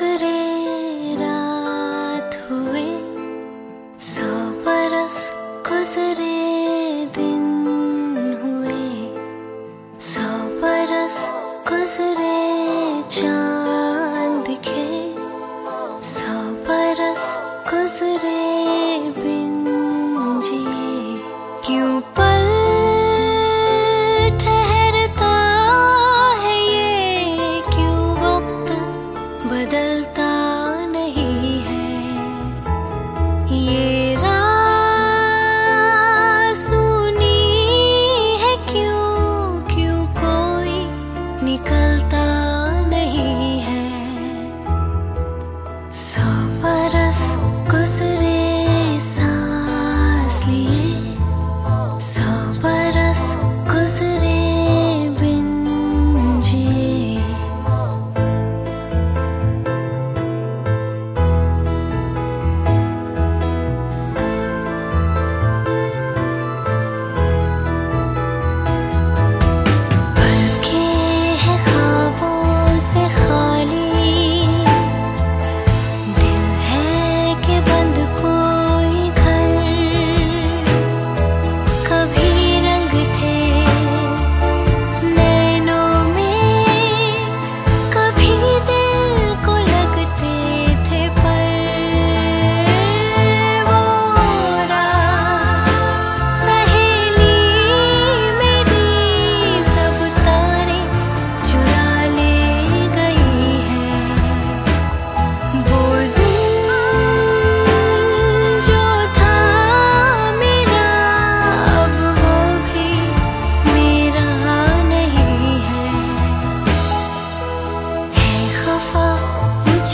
गुजरे रात हुए सौ बरस गुजरे falta.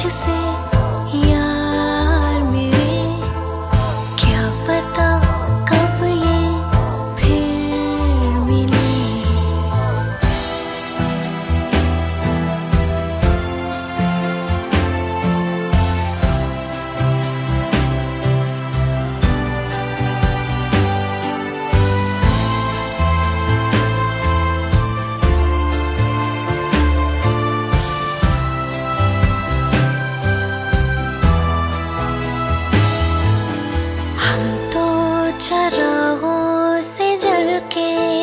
you looking